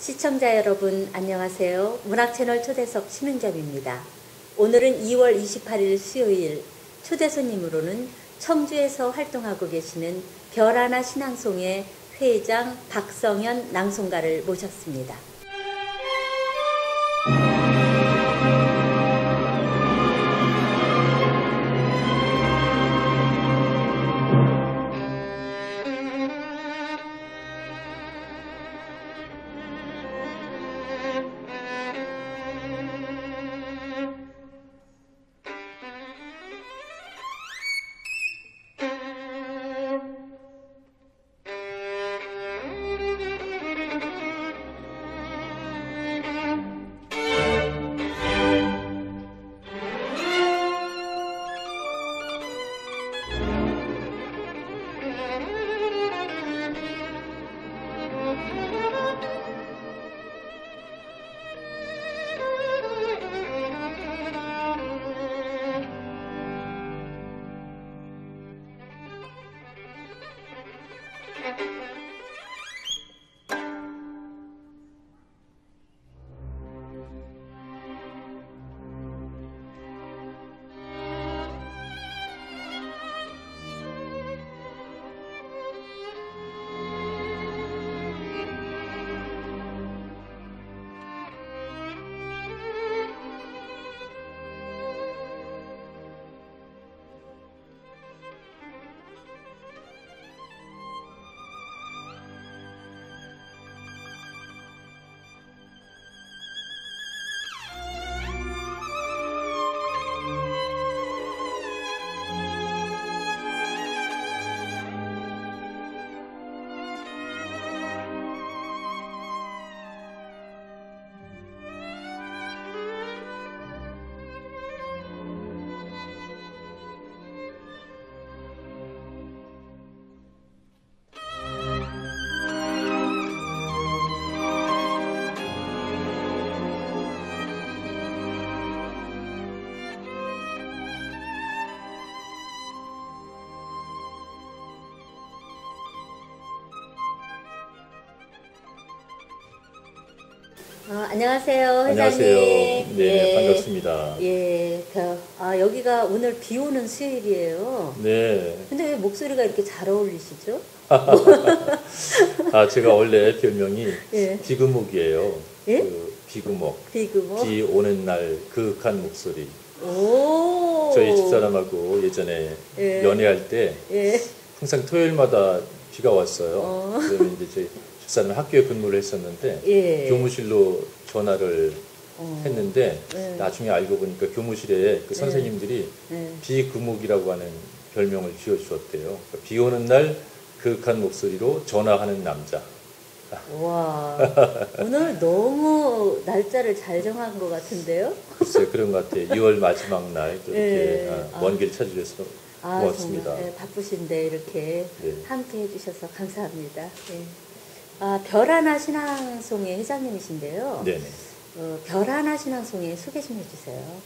시청자 여러분 안녕하세요. 문학채널 초대석 신은점입니다. 오늘은 2월 28일 수요일 초대 손님으로는 청주에서 활동하고 계시는 별하나 신앙송의 회장 박성현 낭송가를 모셨습니다. 어, 안녕하세요, 회장님. 안녕하세요. 네, 예, 반갑습니다. 예, 그, 아 여기가 오늘 비 오는 수요일이에요. 네. 근데 왜 목소리가 이렇게 잘 어울리시죠? 아, 제가 원래 별명이 예. 비구목이에요. 예? 그 비구목. 비그모. 비 오는 날 그윽한 목소리. 오. 저희 집사람하고 예전에 예. 연애할 때 예. 항상 토요일마다 비가 왔어요. 어. 그러면 이제 저희 집사람은 학교에 근무를 했었는데 예. 교무실로 전화를 어. 했는데 네. 나중에 알고 보니까 교무실에 그 선생님들이 네. 비구목이라고 하는 별명을 지어주었대요. 그러니까 비 오는 날 그윽한 목소리로 전화하는 남자. 와, 오늘 너무 날짜를 잘 정한 것 같은데요? 글쎄 그런 것 같아요. 2월 마지막 날 또 이렇게 예. 아, 아. 먼길 찾아주셔서 아, 고맙습니다. 정말 예, 바쁘신데 이렇게 네. 함께 해주셔서 감사합니다. 예. 아, 별 하나 신앙송의 회장님이신데요. 네네. 어, 별 하나 신앙송의 소개 좀 해주세요.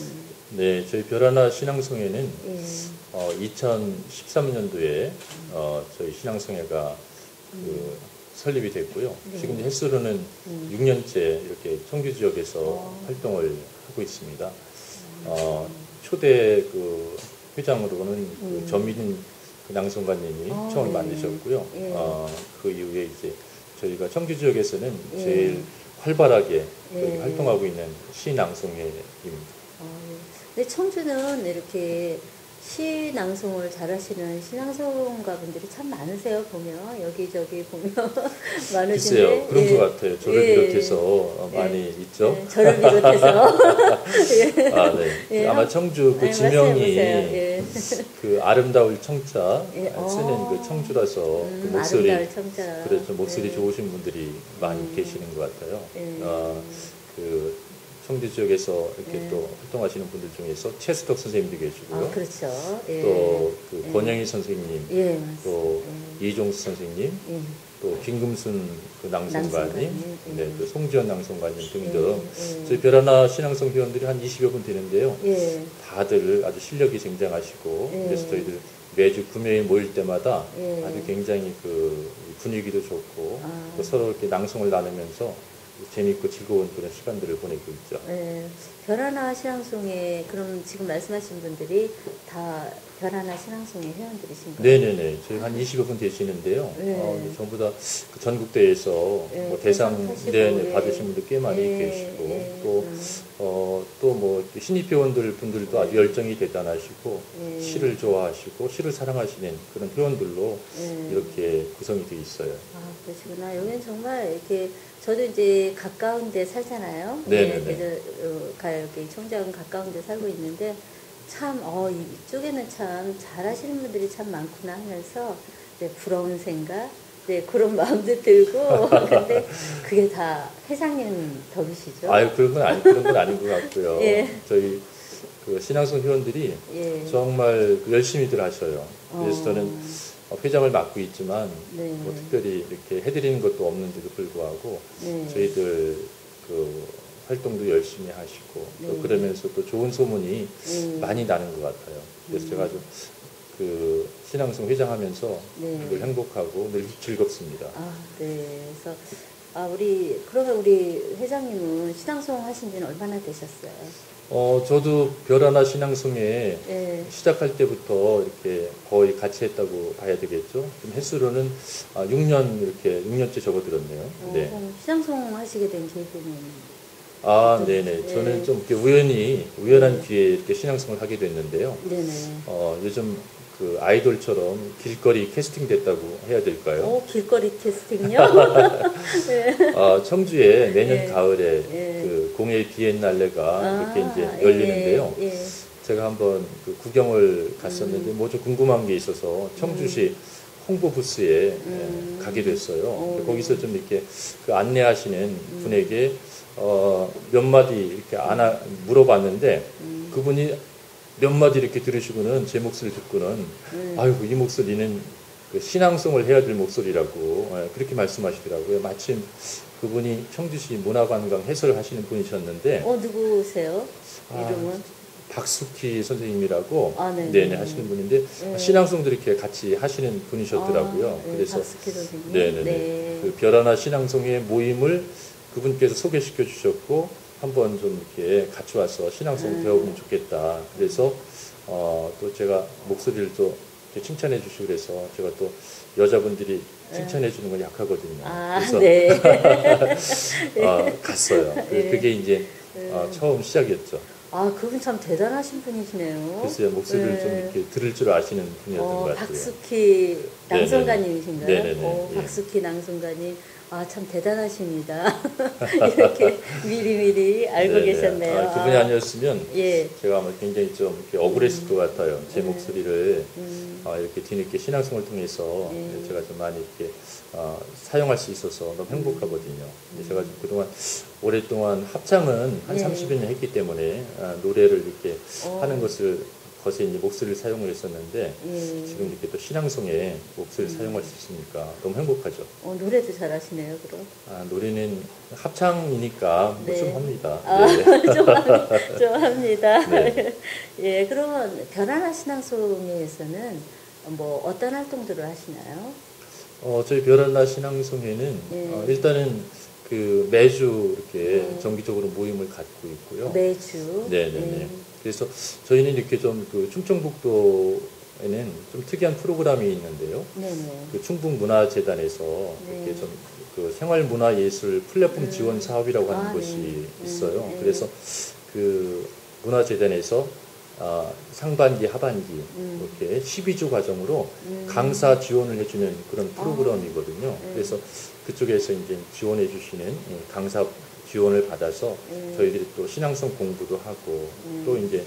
음, 네, 저희 별 하나 신앙송회는 예. 어, 2013년도에 어, 저희 신앙송회가 그 설립이 됐고요. 네. 지금 횟수로는 음. 6년째 이렇게 청주 지역에서 어. 활동을 하고 있습니다. 어, 초대 그 회장으로는 음. 그 전민 그 낭송가님이 어, 처음 네. 만드셨고요. 예. 어, 그 이후에 이제 저희가 청주 지역에서는 예. 제일 활발하게 예. 활동하고 있는 시낭송회입니다. 어, 예. 근데 청주는 이렇게 시 낭송을 잘하시는 신앙송가 분들이 참 많으세요 보면 여기저기 보면 많으신데 글쎄요, 그런 예. 것 같아요. 저를 예. 비롯해서 어, 많이 예. 있죠. 예, 저를 비롯해서 예. 아, 네. 예, 아마 한- 청주 그 아니, 지명이. 예. 그 아름다울 청자 예, 쓰는 어. 그 청주라서 음, 그 목소리 청자. 그래서 목소리 예. 좋으신 분들이 많이 음. 계시는 것 같아요. 예. 어, 그 청주 지역에서 이렇게 예. 또 활동하시는 분들 중에서 최수덕 선생님도 계시고요. 아, 그렇죠. 예. 또그 예. 권영희 선생님, 예. 또 예. 이종수 선생님, 예. 또 김금순 그 낭송가님, 예. 네, 또 송지연 낭송가님 등등 예, 예. 저희 별하나 신앙성 회원들이 한 20여 분 되는데요. 예. 다들 아주 실력이 쟁쟁하시고 예. 그래서 저희들 매주 금요일 모일 때마다 예. 아주 굉장히 그 분위기도 좋고 아. 또 서로 이렇게 낭송을 나누면서 재밌고 즐거운 그런 시간들을 보내고 있죠. 예, 별하나 신앙송에 그럼 지금 말씀하신 분들이 다 별하나 신앙송의 회원들이신가요? 네네네. 저희 한 20여 분 되시는데요. 네. 어, 전부 다그 전국대회에서 네, 뭐 대상 대상하시고, 네, 예. 받으신 분들 꽤 많이 예, 계시고 예, 또 음. 어, 또뭐 신입 회원들 분들도 아주 열정이 대단하시고 예. 시를 좋아하시고 시를 사랑하시는 그런 회원들로 예. 이렇게 구성이 되어 있어요. 아, 그러시구나. 여기는 정말 이렇게 저도 이제 가까운 데 살잖아요. 네네네. 그래서 어, 가 여기 총장은 가까운 데 살고 있는데 참, 어, 이- 이쪽에는 참 잘하시는 분들이 참 많구나 하면서 네, 부러운 생각, 네, 그런 마음도 들고 근데 그게 다 회장님 덕이시죠? 아유 그런 건 아니 그런 건 아닌 것 같고요. 예. 저희 그 신앙성 회원들이 예. 정말 열심히들 하셔요. 그래서 어. 저는 회장을 맡고 있지만 네. 뭐 특별히 이렇게 해드리는 것도 없는데도 불구하고 네. 저희들 그 활동도 열심히 하시고 또 네. 그러면서 또 좋은 소문이 음. 많이 나는 것 같아요. 그래서 음. 제가 아주 그 신앙성 회장하면서 네. 늘 행복하고 늘 즐겁습니다. 아, 네. 그래서 아, 우리 그러면 우리 회장님은 신앙송 하신 지는 얼마나 되셨어요? 어 저도 별하나 신앙송에 예. 시작할 때부터 이렇게 거의 같이 했다고 봐야 되겠죠. 좀 횟수로는 아, 6년 이렇게 6년째 접어들었네요. 어, 네. 신앙송 하시게 된 계기는 아, 네네. 네. 저는 좀 이렇게 우연히 우연한 네. 기회에 이렇게 신앙송을 하게 됐는데요. 네네. 어, 요즘 그 아이돌처럼 길거리 캐스팅 됐다고 해야 될까요? 오, 길거리 캐스팅요? 네. 아, 청주에 내년 예. 가을에 예. 그 공예 비엔날레가 아, 이렇게 이제 열리는데요. 예, 예. 제가 한번 그 구경을 갔었는데 음. 뭐좀 궁금한 게 있어서 청주시 홍보 부스에 음. 예, 가게 됐어요. 오. 거기서 좀 이렇게 그 안내하시는 분에게 어, 몇 마디 이렇게 안아 물어봤는데 음. 그분이 몇 마디 이렇게 들으시고는 제 목소리를 듣고는 음. 아이고 이 목소리는 그 신앙송을 해야 될 목소리라고 예, 그렇게 말씀하시더라고요. 마침 그분이 청주시 문화관광 해설을 하시는 분이셨는데 어, 누구세요? 아, 이름은? 박숙희 선생님이라고 아, 네네. 네네 하시는 분인데 네. 신앙송도 이렇게 같이 하시는 분이셨더라고요. 아, 네, 그래서. 네네네 네. 그 별하나 신앙송의 모임을 그분께서 소개시켜 주셨고 한번 좀 이렇게 같이 와서 신앙송 음. 배워보면 좋겠다. 그래서 어, 또 제가 목소리를 또 이렇게 칭찬해 주시고 그래서 제가 또 여자분들이 칭찬해 주는 건 약하거든요. 네. 아, 그래서 네. 어, 갔어요. 그- 네. 그게 이제 네. 어, 처음 시작이었죠. 아, 그분 참 대단하신 분이시네요. 글쎄요 목소리를 네. 좀 이렇게 들을 줄 아시는 분이었던 어, 것 같아요. 박숙희 낭송가님이신가요? 네네네. 어, 예. 박숙희 낭송가님. 아, 참 대단하십니다. 이렇게 미리미리 알고 네네. 계셨네요. 아, 그분이 아, 아니었으면 예. 제가 아마 굉장히 좀 억울했을 것 같아요. 제 네. 목소리를 음, 어, 이렇게 뒤늦게 신앙송을 통해서 네. 제가 좀 많이 이렇게 어, 사용할 수 있어서 너무 행복하거든요. 제가 좀 그동안 오랫동안 합창은 한 네. 30여 년 했기 때문에 아, 노래를 이렇게 어. 하는 것을 것에 이제 목소리를 사용을 했었는데 예. 지금 이렇게 또 신앙송에 목소리를 음. 사용할 수 있으니까 너무 행복하죠. 어, 노래도 잘하시네요, 그럼. 아, 노래는 합창이니까 뭐 네. 좀 합니다. 아, 네. 좀, 합- 좀 합니다. 네. 예, 그러면 변화나 신앙송회에서는 뭐 어떤 활동들을 하시나요? 어, 저희 별한나 신앙송회는 네. 어, 일단은 그 매주 이렇게 네. 정기적으로 모임을 갖고 있고요. 매주. 네네네. 예. 그래서 저희는 이렇게 좀 그 충청북도에는 좀 특이한 프로그램이 있는데요. 네네. 그 충북문화재단에서 네. 이렇게 좀 그 생활문화예술 플랫폼 음. 지원 사업이라고 하는 아, 것이 네. 있어요. 음, 네. 그래서 그 문화재단에서 아, 상반기, 하반기 음. 이렇게 12주 과정으로 음. 강사 지원을 해주는 그런 아. 프로그램이거든요. 네. 그래서 그쪽에서 이제 지원해 주시는 이 강사 지원을 받아서 음. 저희들이 또 신앙성 공부도 하고 음. 또 이제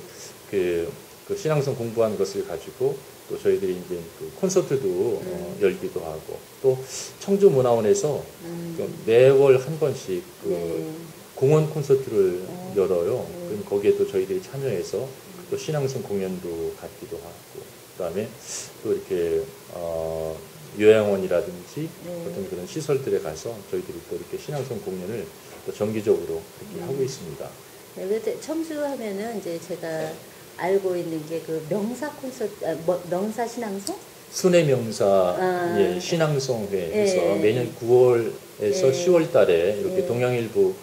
그, 그 신앙성 공부한 것을 가지고 또 저희들이 이제 그 콘서트도 어, 열기도 하고 또 청주 문화원에서 음. 그 매월 한 번씩 그 네. 공원 콘서트를 어. 열어요. 네. 그럼 거기에 또 저희들이 참여해서 또 신앙성 공연도 갖기도 하고 그다음에 또 이렇게 어, 요양원이라든지 네. 어떤 그런 시설들에 가서 저희들이 또 이렇게 신앙성 공연을 또 정기적으로 이렇게 음. 하고 있습니다. 네, 근데 청주 하면은 이제 제가 알고 있는 게 그 명사 콘서트, 아, 뭐, 명사 신앙송? 순회 명사 아. 예, 신앙송회에서 예. 매년 9월에서 예. 10월 달에 이렇게 예. 동양일보에서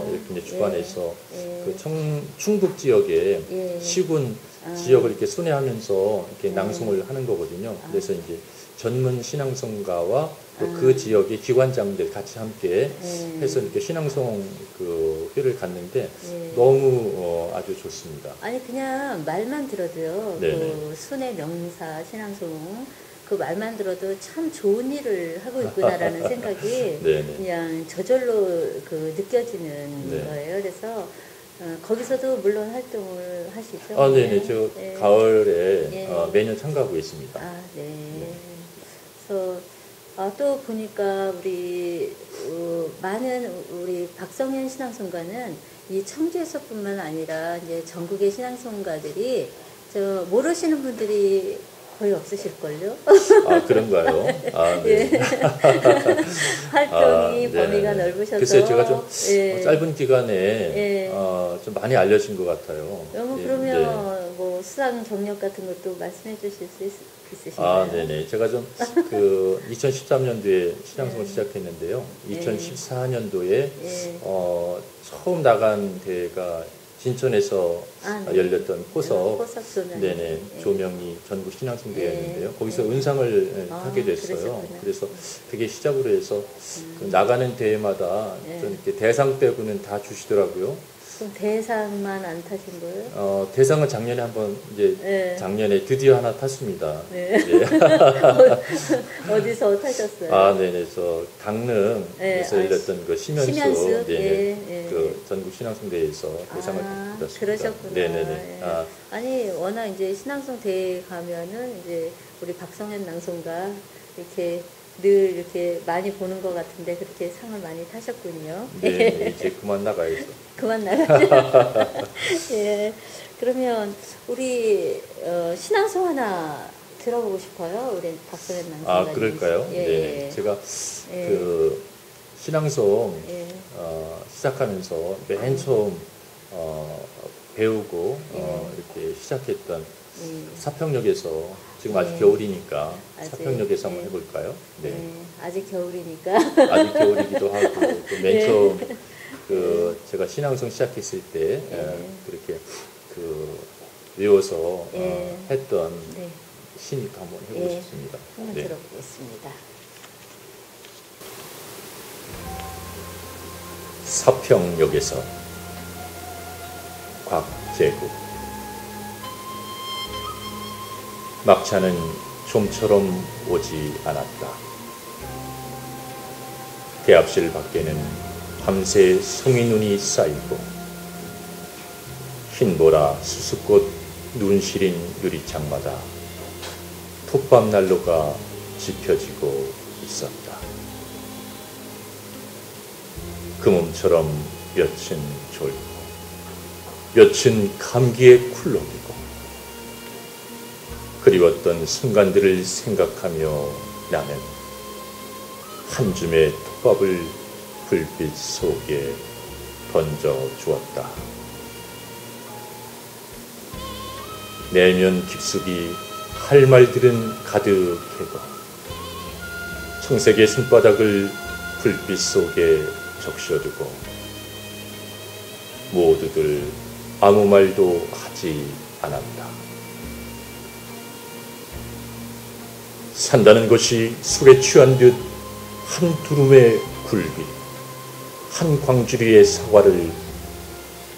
아. 이렇게 이제 주관해서 예. 그 청, 충북 지역에 예. 시군 아. 지역을 이렇게 순회하면서 이렇게 네. 낭송을 하는 거거든요. 아. 그래서 이제 전문 신앙송가와 또 아. 그 지역의 기관장들 같이 함께 예. 해서 이렇게 신앙송 그 회를 갔는데 예. 너무 어, 아주 좋습니다. 아니 그냥 말만 들어도요. 네네. 그 순회 명사 신앙송 그 말만 들어도 참 좋은 일을 하고 있구나라는 생각이 네네. 그냥 저절로 그 느껴지는 네. 거예요. 그래서 어, 거기서도 물론 활동을 하시죠. 아, 네네. 저 네. 가을에 예. 어, 매년 참가하고 있습니다. 아, 네. 그래서 아, 또 보니까 우리 어, 많은 우리 박성현 신앙송가는 이 청주에서뿐만 아니라 이제 전국의 신앙송가들이 저 모르시는 분들이 거의 없으실걸요. 아 그런가요? 아 네. 예. 활동이 아, 범위가 네네. 넓으셔서 글쎄요, 제가 좀 예. 어, 짧은 기간에 예. 어, 좀 많이 알려진 것 같아요. 너무 예, 그러면 네. 뭐 수상 경력 같은 것도 말씀해 주실 수 있, 있으신가요? 아, 네네. 제가 좀 그 2013년도에 신앙송을 네. 시작했는데요. 네. 2014년도에 예. 어, 처음 나간 대회가 진천에서 아, 네. 열렸던 포석 조명. 네네 예. 조명이 전국 신앙송대회였는데요. 네. 거기서 네. 은상을 아, 타게 됐어요. 그러셨구나. 그래서 그게 시작으로 해서 그 나가는 대회마다 네. 좀 이렇게 대상 빼고는 다 주시더라고요. 그럼 대상만 안 타신 거예요? 어, 대상은 작년에 한번 이제 네. 작년에 드디어 하나 탔습니다. 네. 예. 어디서 타셨어요? 아, 네네. 저 강릉에서 네, 아, 열렸던 그 심연수, 심연수? 네네. 예, 예. 그 전국 신앙송 대회에서 대상을 아, 받았습니다. 그러셨구나. 네 네네. 예. 아, 아니 워낙 이제 신앙송 대회 가면은 이제 우리 박성현 낭송가 이렇게 늘 이렇게 많이 보는 것 같은데 그렇게 상을 많이 타셨군요. 네, 이제 그만 나가야죠. 그만 나가죠. 예. 그러면 우리 어, 신앙송 하나 들어보고 싶어요. 우리 박성현 낭송가. 아, 그럴까요? 예. 네. 제가 예. 그 신앙송 예. 어, 시작하면서 맨 처음 어, 배우고 어, 이렇게 시작했던 예. 사평역에서 지금 아직 네. 겨울이니까 아직, 사평역에서 네. 한번 해볼까요? 네. 네. 아직 겨울이니까. 아직 겨울이기도 하고 또맨 네. 처음 그 제가 신앙송 시작했을 때 네. 에, 그렇게 그 외워서 어, 네. 했던 네. 시니까 한번 해보고 네. 싶습니다. 한번 네. 들어보겠습니다. 서평역에서 곽재구 막차는 좀처럼 오지 않았다. 대합실 밖에는 밤새 송이눈이 쌓이고 흰보라 수수꽃 눈시린 유리창마다 풋밤 난로가 지펴지고 있었다. 그 몸처럼 몇은 졸고 몇은 감기에 쿨렁이고 그리웠던 순간들을 생각하며 나는 한 줌의 톱밥을 불빛 속에 던져 주었다. 내면 깊숙이 할 말들은 가득해고 청색의 손바닥을 불빛 속에 적셔두고 모두들 아무 말도 하지 않았다. 산다는 것이 술에 취한 듯 한 두rum의 굴비, 한 광주리의 사과를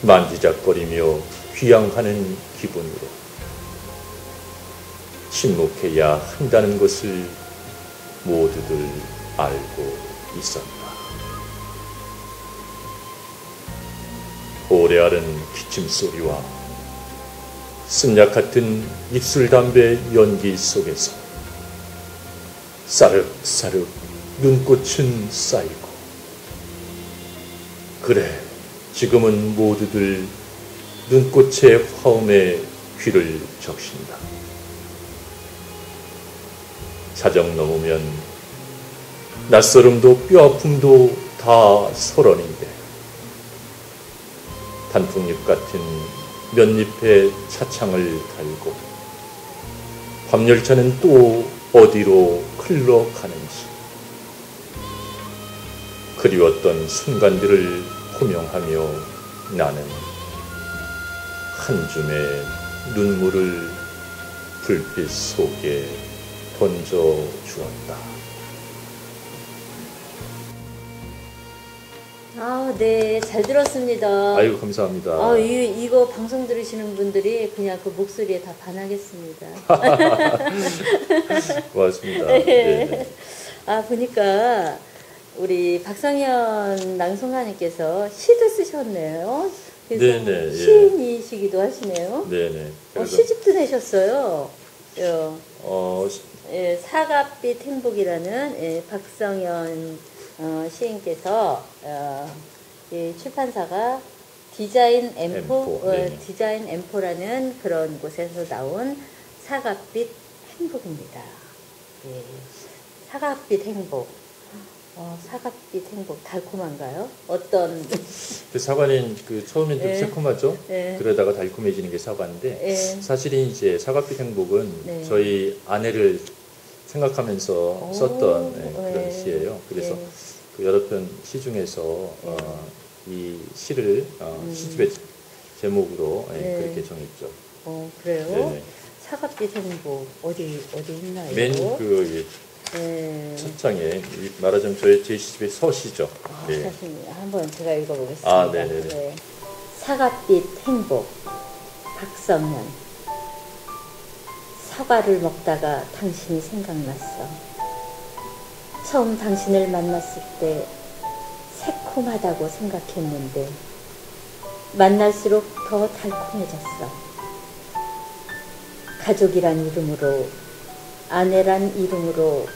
만지작거리며 귀양하는 기분으로 침묵해야 한다는 것을 모두들 알고 있었다. 오래 앓은 기침 소리와 쓴약 같은 입술 담배 연기 속에서 싸륵싸륵 눈꽃은 쌓이고 그래 지금은 모두들 눈꽃의 화음에 귀를 적신다. 자정 넘으면 낯설음도 뼈아픔도 다 서론인데 단풍잎 같은 몇 잎의 차창을 달고 밤열차는 또 어디로 흘러 가는지 그리웠던 순간들을 호명하며 나는 한 줌의 눈물을 불빛 속에 던져 주었다. 아, 네, 잘 들었습니다. 아이고 감사합니다. 아, 이, 이거 방송 들으시는 분들이 그냥 그 목소리에 다 반하겠습니다. 고맙습니다. 네. 아, 보니까 우리 박성현 낭송가님께서 시도 쓰셨네요. 그래서 네네, 예. 시인이시기도 하시네요. 네네. 어, 시집도 내셨어요. 요, 어, 예, 사각빛 행복이라는 예, 박성현 어, 시인께서 어, 이 출판사가 디자인 엠포, 엠포, 어, 네. 디자인 엠포라는 그런 곳에서 나온 사각빛 행복입니다. 예, 사각빛 행복. 어, 사각빛 행복 달콤한가요? 어떤 그 사과는 그 처음엔 좀 네. 새콤하죠. 예, 그러다가 달콤해지는 게 사과인데 예. 사실은 이제 사과빛 행복은 네. 저희 아내를 생각하면서 오, 썼던 네, 그런 예. 시예요. 그래서 예. 그 여러 편 시 중에서 어, 이 시를 어, 음. 시집의 제목으로 예, 네. 그렇게 정했죠. 어, 그래요? 네네. 사각빛 행복 어디 어디 있나요? 맨그 예. 첫 장에 이 말하자면 저의 제 시집의 서시죠. 아, 예. 사실 한번 제가 읽어보겠습니다. 아, 네네네. 네. 사과빛 행복 박성현 사과를 먹다가 당신이 생각났어. 처음 당신을 만났을 때 새콤하다고 생각했는데 만날수록 더 달콤해졌어. 가족이란 이름으로 아내란 이름으로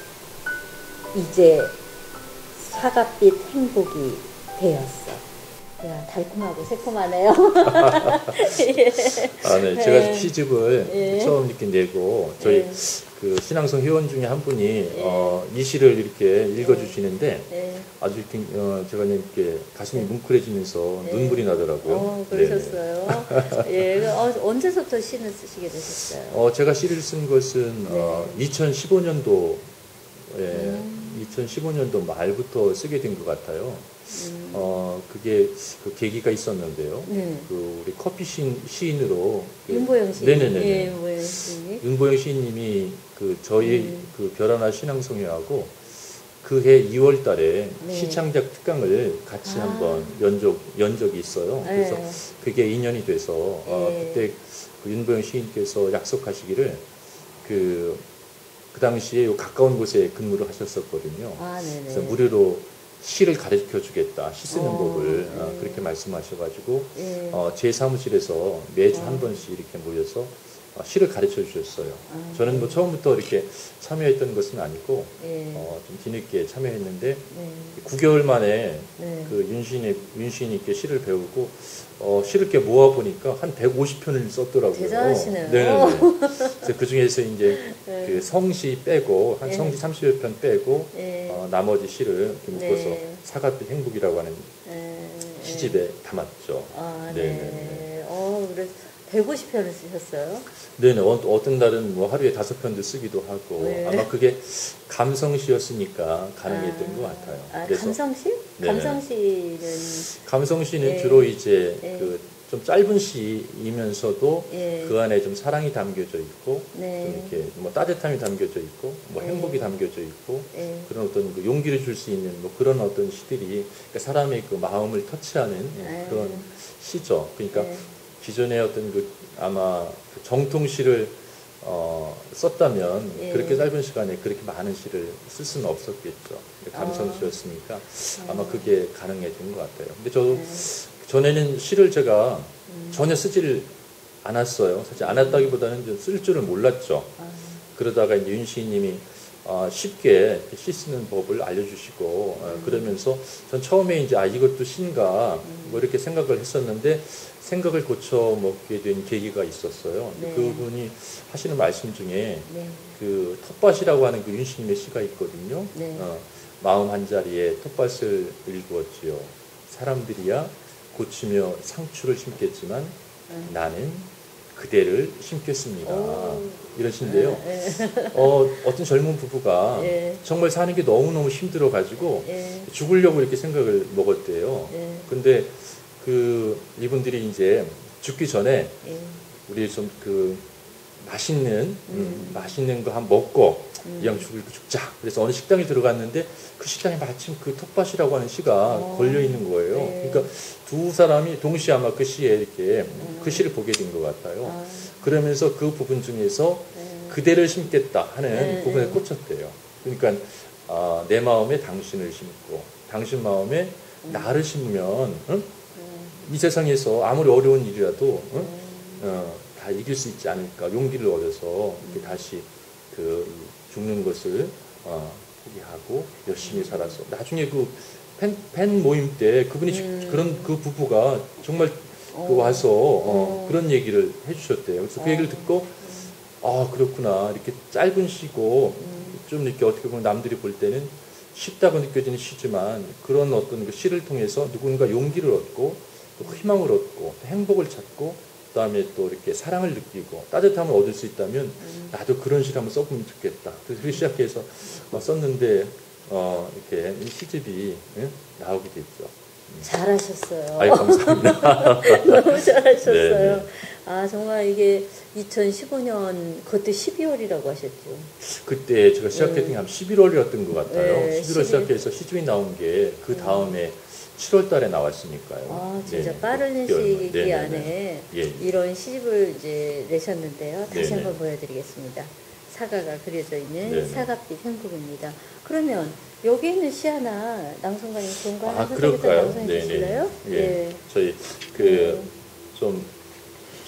이제 사과빛 행복이 되었어. 야, 달콤하고 새콤하네요. 예. 아, 네. 네. 제가 시집을 예. 처음 이렇게 내고 저희 예. 그 신앙성 회원 중에 한 분이 어, 이 시를 이렇게 읽어주시는데 네. 아주 이렇게 어, 제가 이렇게 가슴이 뭉클해지면서 네. 눈물이 나더라고요. 어, 네네. 그러셨어요. 예, 어, 언제부터 시는 쓰시게 되셨어요? 어, 제가 시를 쓴 것은 어, 2015년도 에 음. 2015년도 말부터 쓰게 된 것 같아요. 음, 어, 그게 그 계기가 있었는데요. 네. 그 우리 커피 시인, 시인으로 그 윤보영 씨. 네네네. 예, 윤보영 씨. 윤보영 시인님이 그 저희 음. 그 별하나 신앙송회하고 그해 2월 달에 네. 시창작 특강을 같이 아. 한번 연적, 연적이 있어요. 그래서 네. 그게 인연이 돼서 어, 네. 그때 그 윤보영 시인께서 약속하시기를 그, 그 당시에 요 가까운 곳에 근무를 하셨었거든요. 아. 그래서 무료로 시를 가르쳐 주겠다. 시 쓰는 어, 법을 어, 네. 그렇게 말씀하셔가지고 예. 어, 제 사무실에서 매주 어. 한 번씩 이렇게 모여서 어, 시를 가르쳐 주셨어요. 아, 저는 뭐 처음부터 이렇게 참여했던 것은 아니고 예. 어, 좀 뒤늦게 참여했는데 네. 9개월 만에 네. 그 윤신이 윤신이께 시를 배우고 어, 시를 이렇게 모아 보니까 한 150편을 썼더라고요. 대단하시네요. 네네네. 그래서 그 중에서 이제 네. 그 성시 빼고 한 네. 성시 30여 편 빼고 예. 어, 나머지 시를 묶어서 네. 사과빛 행복이라고 하는 예. 시집에 담았죠. 아, 네네네. 네. 어, 그래서 150편을 쓰셨어요? 네네. 어, 어떤 날은 뭐 하루에 다섯 편도 쓰기도 하고 네. 아마 그게 감성시였으니까 가능했던 아, 것 같아요. 아, 그래서 감성시? 네네. 감성시는 감성시는 예. 주로 이제 예. 그좀 짧은 시이면서도 예. 그 안에 좀 사랑이 담겨져 있고 네. 좀 이렇게 뭐 따뜻함이 담겨져 있고 뭐 예. 행복이 담겨져 있고 예. 그런 어떤 그 용기를 줄 수 있는 뭐 그런 어떤 시들이 그러니까 사람의 그 마음을 터치하는. 그런 시죠. 그러니까 예. 기존의 어떤 그 아마 그 정통시를 어, 썼다면 예. 그렇게 짧은 시간에 그렇게 많은 시를 쓸 수는 없었겠죠. 감성시였으니까 아 마 그게 가능해진 것 같아요. 근데 저도 네. 전에는 시를 제가 음. 전혀 쓰지를 않았어요. 사실 않았다기보다는 좀 쓸 줄을 몰랐죠. 아, 그러다가 이제 윤시님이 아, 쉽게 시 쓰는 법을 알려주시고 어, 음. 그러면서 전 처음에 이제 아 이것도 신가 뭐 이렇게 생각을 했었는데 생각을 고쳐 먹게 된 계기가 있었어요. 네. 그분이 하시는 말씀 중에 네. 그 텃밭이라고 하는 그 윤시님의 시가 있거든요. 네. 어, 마음 한 자리에 텃밭을 일구었지요. 사람들이야 고치며 상추를 심겠지만 음. 나는 그대를 심겠습니다. 오. 이러신데요. 예. 어, 어떤 젊은 부부가 예. 정말 사는 게 너무너무 힘들어가지고 예. 죽으려고 이렇게 생각을 먹었대요. 예. 근데 그 이분들이 이제 죽기 전에 예. 우리 좀 그 맛있는 음, 음. 맛있는 거 한 먹고 음. 이왕 죽을 거 죽자. 그래서 어느 식당에 들어갔는데 그 식당에 마침 그 텃밭이라고 하는 시가 어. 걸려 있는 거예요. 네. 그러니까 두 사람이 동시에 아마 그 시에 이렇게 음. 그 시를 보게 된 것 같아요. 아, 그러면서 그 부분 중에서 예. 그대를 심겠다 하는 네, 부분에 네. 꽂혔대요. 그러니까 아, 내 마음에 당신을 심고 당신 마음에 음. 나를 심으면 응? 음. 이 세상에서 아무리 어려운 일이라도 응? 음. 어, 다 이길 수 있지 않을까 용기를 얻어서 이렇게 다시 그 죽는 것을 어, 포기하고 열심히 살아서 나중에 그 팬, 팬 모임 때 그분이 지- 음. 그런 그 부부가 정말 그 어. 와서 어, 어. 그런 얘기를 해주셨대요. 그래서 그 어. 얘기를 듣고 아 그렇구나 이렇게 짧은 시고 음. 좀 이렇게 어떻게 보면 남들이 볼 때는 쉽다고 느껴지는 시지만 그런 어떤 그 시를 통해서 누군가 용기를 얻고 또 희망을 얻고 또 행복을 찾고 그다음에 또 이렇게 사랑을 느끼고 따뜻함을 얻을 수 있다면 음. 나도 그런 시를 한번 써보면 좋겠다. 그래서 시작해서 어, 썼는데 어, 이렇게 이 시집이 예? 나오게 됐죠. 잘하셨어요. 아유 감사합니다. 너무 잘하셨어요. 네, 네. 아 정말 이게 2015년 그것도 12월이라고 하셨죠. 그때 제가 시작했던 게 음. 한 11월이었던 것 같아요. 네, 11월 11월. 시작해서 시집이 나온 게 그 다음에 7월 달에 나왔으니까요. 아 진짜 네, 빠른. 시기 네, 네, 안에 네. 예, 예. 이런 시집을 이제 내셨는데요. 다시 네, 한번 네. 보여드리겠습니다. 사과가 그려져 있는 네, 네. 사과빛 행복입니다. 그러면 여기 있는 시 하나 낭송가님 거 하나 아, 그럴까요? 낭송해 네, 네. 주실래요? 예. 저희 그 네. 좀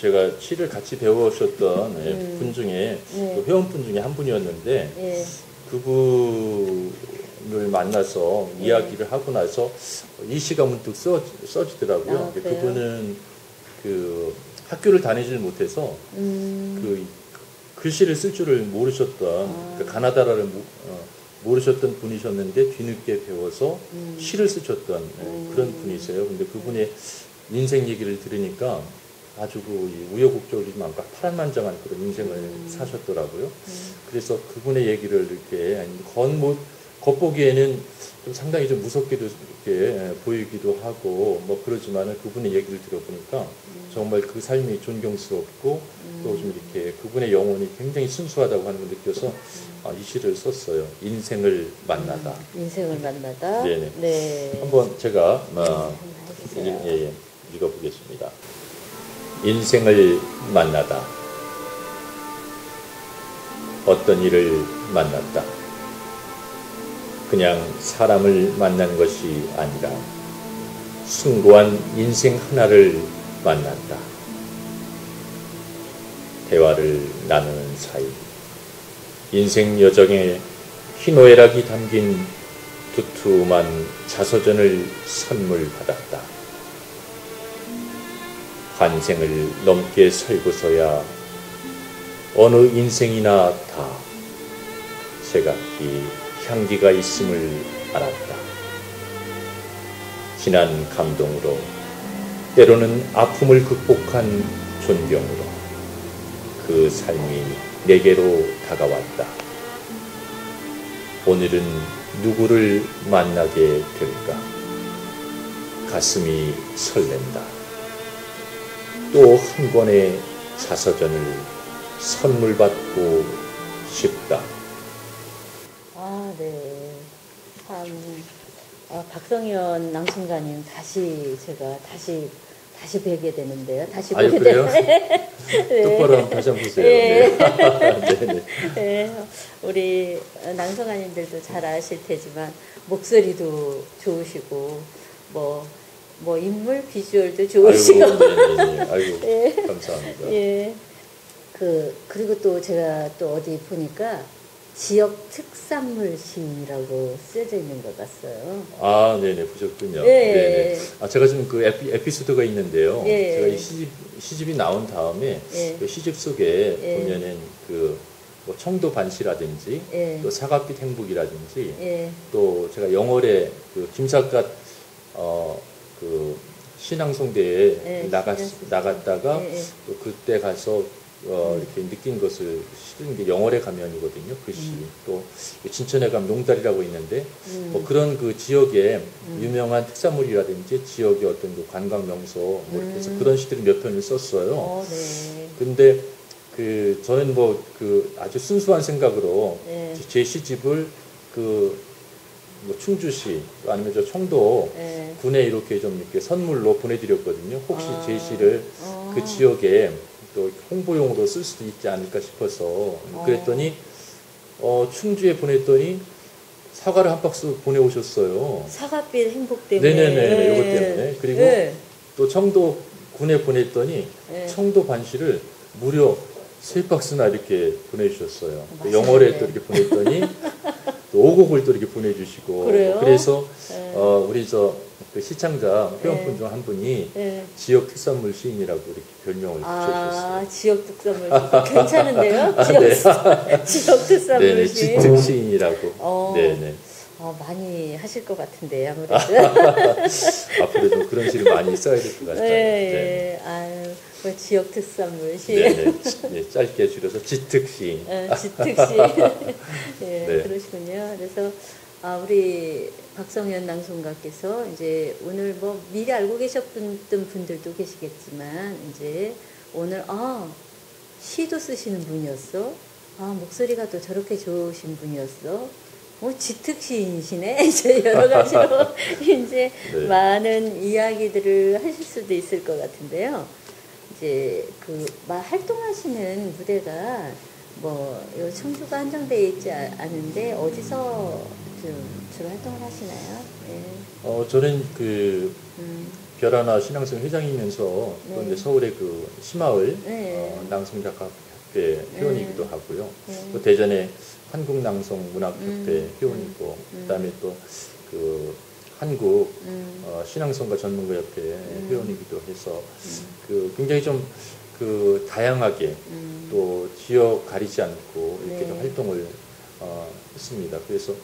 제가 시를 같이 배워오셨던 예, 음. 분 중에 네. 그 회원분 중에 한 분이었는데 예. 그분 을 만나서 네. 이야기를 하고 나서 이 시가 문득 써, 써지더라고요. 아? 그분은 그 학교를 다니질 못해서 음. 그 글씨를 쓸 줄을 모르셨던 아. 그 가나다라를 모, 어, 모르셨던 분이셨는데 뒤늦게 배워서 음. 시를 쓰셨던 예, 음. 그런 분이세요. 근데 그분의 인생 얘기를 들으니까 아주 그이 우여곡절이지만 파란만장한 그런 인생을 음. 사셨더라고요. 음. 그래서 그분의 얘기를 이렇게 겉모 겉보기에는 좀 상당히 좀 무섭게도 이렇게 보이기도 하고 뭐 그러지만은 그분의 얘기를 들어보니까 정말 그 삶이 존경스럽고 또 좀 이렇게 그분의 영혼이 굉장히 순수하다고 하는 걸 느껴서 아, 이 시를 썼어요. 인생을 만나다. 인생을 만나다. 네네. 네. 한번 제가 어, 해주세요. 예, 예, 읽어보겠습니다. 인생을 만나다. 어떤 일을 만났다. 그냥 사람을 만난 것이 아니라 숭고한 인생 하나를 만났다. 대화를 나누는 사이 인생 여정에 희노애락이 담긴 두툼한 자서전을 선물 받았다. 환생을 넘게 살고서야 어느 인생이나 다 새각기 향기가 있음을 알았다. 진한 감동으로 때로는 아픔을 극복한 존경으로 그 삶이 내게로 다가왔다. 오늘은 누구를 만나게 될까? 가슴이 설렌다. 또 한 권의 자서전을 선물 받고 싶다. 아, 네. 참, 아, 박성현 낭송가님 다시 제가 다시 다시 뵈게 되는데요. 다시 아유, 보게 그래요? 되네. 네. 똑바로 한번 다시 한번 보세요. 네. 네. 네. 네, 우리 낭송가님들도 잘 아실 테지만 목소리도 좋으시고 뭐, 뭐 인물 비주얼도 좋으시고 아이고, 네, 네, 네. 아이고, 예. 감사합니다. 예. 그 그리고 또 제가 또 어디 보니까 지역 특산물 시인이라고 쓰여져 있는 것 같아요. 아, 네네, 보셨군요. 예. 네네. 아, 제가 지금 그 에피, 에피소드가 있는데요. 예. 제가 이 시집, 시집이 나온 다음에 예. 그 시집 속에 예. 보면은 그, 뭐 청도 반시라든지 예. 또 사각빛 행복이라든지 예. 또 제가 영월에 그 김삿갓 어, 그 신앙송대에 네, 나갔. 나갔다가. 또 그때 가서 어, 음. 이렇게 느낀 것을 실은 게 영월의 가면이거든요. 글씨 음. 또 진천에 가면 농다리라고 있는데 음. 뭐 그런 그 지역의 음. 유명한 특산물이라든지 지역의 어떤 그 관광 명소 뭐 이렇게 해서 음. 그런 시들을 몇 편을 썼어요. 어, 네. 근데 그 저는 뭐 그 아주 순수한 생각으로 네. 제 시집을 그뭐 충주시 아니면 저 청도 네. 군에 이렇게 좀 이렇게 선물로 보내드렸거든요. 혹시 아. 제 시를 어. 그 지역에 또 홍보용으로 쓸 수도 있지 않을까 싶어서 그랬더니 어, 충주에 보냈더니 사과를 한 박스 보내오셨어요. 사과빛 행복 때문에. 네네네, 이것 때문에. 그리고 네. 또 청도 군에 보냈더니 네. 청도 반시를 무려 세 박스나 이렇게 보내주셨어요. 또 맛있네. 영월에 또 이렇게 보냈더니 또 오곡을 또 이렇게 보내주시고 그래요? 그래서 네. 어, 우리 저 그 시청자 회원분 네. 중한 분이 네. 지역 특산물 시인이라고 이렇게 별명을 붙여주셨어요. 아, 지역 특산물. 괜찮은데요? 아, 지역, 네. 지역 특산물 네네, 시. 지특 시인이라고. 어. 네네. 어, 많이 하실 것 같은데, 아무래도. 앞으로도 그런 시를 많이 써야 될 것 같아요. 네. 아유, 그 지역 특산물 시. 네. 네, 짧게 줄여서 지특 시인. 어, 지특시. 네, 네. 그러시군요. 그래서 아, 우리 박성현 낭송가께서 이제 오늘 뭐 미리 알고 계셨던 분들도 계시겠지만 이제 오늘 아 시도 쓰시는 분이었어. 아 목소리가 또 저렇게 좋으신 분이었어. 뭐 지특 시인이시네. 이제 여러 가지로 이제 네. 많은 이야기들을 하실 수도 있을 것 같은데요. 이제 그 마- 활동하시는 무대가 뭐요 청주가 한정되어 있지 아- 않은데 어디서 좀 주로 활동을 하시나요? 네. 어, 저는 그 음, 별하나 신앙성 회장이면서 또 네. 이제 서울의 그 심마을 네. 어, 낭송 작가협회 회원이기도 하고요. 네. 또 대전에 한국 낭송 문학협회 음. 회원이고 음. 그다음에 또그 한국 음, 어, 신앙성가 전문가협회 음. 회원이기도 해서 음, 그 굉장히 좀 그 다양하게 음. 또 지역 가리지 않고 이렇게 네. 좀 활동을 어, 했습니다. 그래서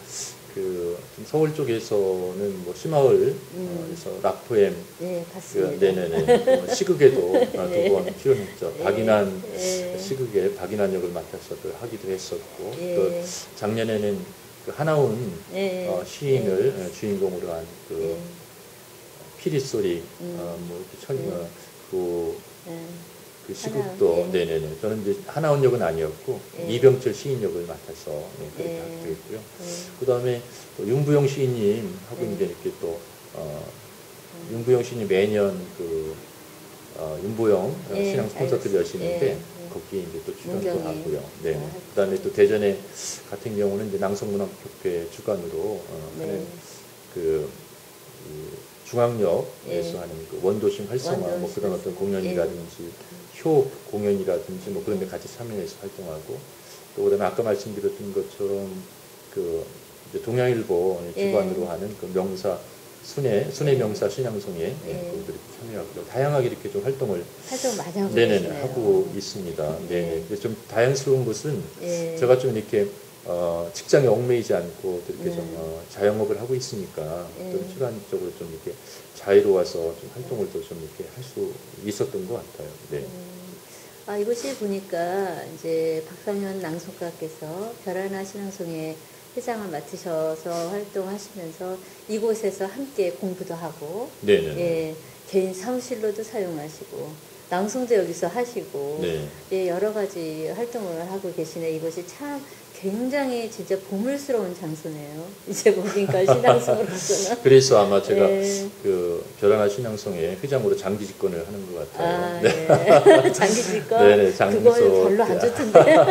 그 서울 쪽에서는 뭐 심마을 음. 어, 락포엠 네, 그, 봤습니다. 네네네 어, 시극에도 어, 네. 두번 출연했죠. 네. 박인환 네. 시극에 박인환 역을 맡아서도 하기도 했었고 예. 또 작년에는 그 하나운 네. 어, 시인을 어, 주인공으로 한그 네. 피리 소리 음. 어, 뭐 이렇게 천, 네. 어, 그, 네. 그 시극도 하나운, 예. 네네네 저는 이제 하나원 역은 아니었고 예. 이병철 시인 역을 맡아서 네, 그렇게 예. 하기도 했고요. 네. 그 다음에 윤부영 시인님 하고 네. 이제 이렇게 또 어, 음. 윤부영 시인이 매년 그 어, 윤부영 어, 예, 신앙 콘서트를. 여시는데 예, 예. 거기에 이제 또 출연도 하고요. 네. 어, 그다음에 또 대전에 같은 경우는 이제 낭성문학협회 주관으로 어, 네. 하는 그, 그 중앙역에서 예. 하는 그 원도심 활성화 뭐 그런 어떤. 공연이라든지 효 공연이라든지 뭐 그런 데 같이 참여해서 활동하고 또 그다음에 아까 말씀드렸던 것처럼 그 이제 동양일보 예. 주관으로 하는 그 명사 순회 순회 명사 신앙송에 예. 예. 그것도 이렇게 참여하고 다양하게 이렇게 좀 활동을 활동 많이 하고 네네네 계시네요. 하고 있습니다. 예. 네네. 그래서 좀 다양스러운 것은 예. 제가 좀 이렇게 어, 직장에 얽매이지 않고 또 이렇게 좀 음. 어, 자영업을 하고 있으니까 예. 좀 시간적으로 좀 이렇게 자유로워서 좀 활동을 더 좀 이렇게 할 수 있었던 것 같아요. 네. 음, 아, 이곳이 보니까 이제 박상현 낭송가께서 별하나 신앙송의 회장을 맡으셔서 활동하시면서 이곳에서 함께 공부도 하고, 네네. 예, 개인 사무실로도 사용하시고, 낭송도 여기서 하시고, 네. 예, 여러 가지 활동을 하고 계시네. 이곳이 참 굉장히 진짜 보물스러운 장소네요. 이제 보니까 신앙송으로서는. 그래서 아마 제가 예. 그 별하나 신앙송의 회장으로 장기 집권을 하는 것 같아요. 아, 네. 예. 장기 집권? 네네, 장소. 그건 별로 안 좋던데.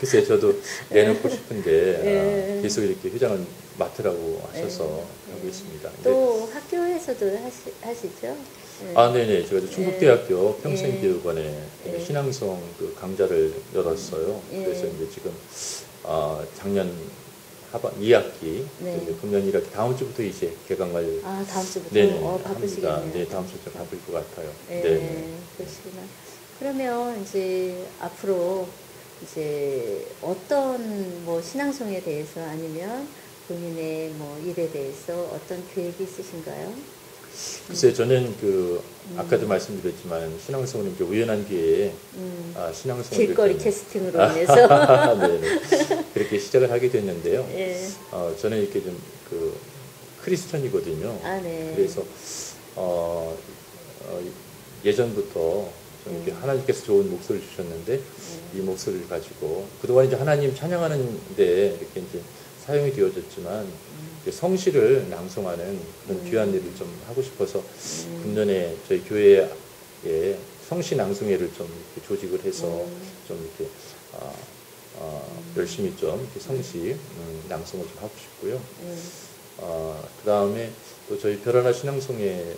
글쎄 저도 내놓고 싶은데 예. 아, 계속 이렇게 회장을 맡으라고 하셔서 예. 하고 있습니다. 또 학교에서도 하시, 하시죠? 네. 아, 네네. 제가 이제 충북대학교 평생교육원에 예. 신앙성 그 강좌를 열었어요. 예. 그래서 이제 지금 아, 작년 하반 2학기, 네. 금년 1학기 다음 주부터 이제 개강을 아, 다음 주부터 네네 어. 바쁘시겠네요. 네, 다음 주부터 바쁠 것 같아요. 네, 네. 그러시구나. 그러면 이제 앞으로 이제 어떤 뭐 신앙송에 대해서 아니면 본인의 뭐 일에 대해서 어떤 계획이 있으신가요? 글쎄 저는 그 아까도 말씀드렸지만 신앙성은 이제 우연한 기회에 음, 아, 신앙성을 길거리 이렇게- 캐스팅으로 인해서 네네. 그렇게 시작을 하게 됐는데요. 예. 어, 저는 이렇게 좀 그 크리스천이거든요. 아, 네. 그래서 어, 어, 예전부터 좀 이렇게 음. 하나님께서 좋은 목소리를 주셨는데 이 목소리를 가지고 그동안 이제 하나님 찬양하는데 이렇게 이제 사용이 되어졌지만 성시를 낭송하는 그런 음. 귀한 일을 좀 하고 싶어서 음, 금년에 저희 교회에 성시 낭송회를 좀 조직을 해서 음. 좀 이렇게 아, 아, 열심히 좀 이렇게 성시 음, 낭송을 좀 하고 싶고요. 음, 어, 그 다음에 또 저희 별하나 신앙송회도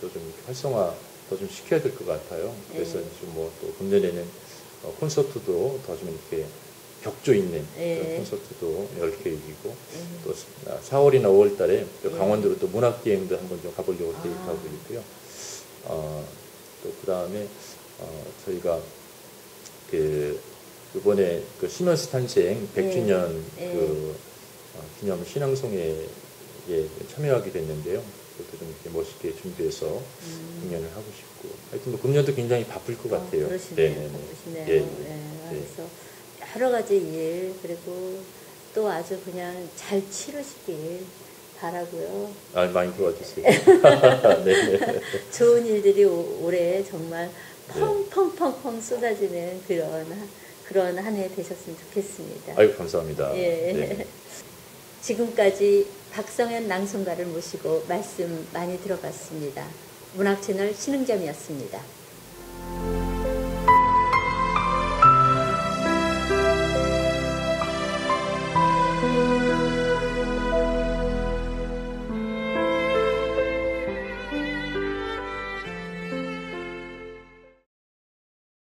또 좀 활성화 더 좀 시켜야 될 것 같아요. 그래서 네. 좀뭐 또 금년에는 어, 콘서트도 더 좀 이렇게 격조 있는 네. 그런 콘서트도 열 계획이고 음. 또 4월이나 5월 달에 또 네. 강원도로 또 문학기행도 한번 좀 가보려고 아. 계획하고 있고요. 어, 또 그 다음에 어, 저희가 그 이번에 그 시먼스 탄생 100주년 네. 그 어, 기념 신앙송회에 참여하게 됐는데요. 그것도 좀 이렇게 멋있게 준비해서 음. 공연을 하고 싶고 하여튼 뭐 금년도 굉장히 바쁠 것 같아요. 어, 그러시네요. 네네네. 그러시네요. 예, 예. 예, 그래서 여러 가지 일 그리고 또 아주 그냥 잘 치르시길 바라고요. 아, 많이 도와주세요. 네. 좋은 일들이 오- 올해 정말 네. 펑펑펑펑 쏟아지는 그런 하- 그런 한 해 되셨으면 좋겠습니다. 아유, 감사합니다. 예. 네. 지금까지 박성현 낭송가를 모시고 말씀 많이 들어봤습니다. 문학 채널 신흥점이었습니다.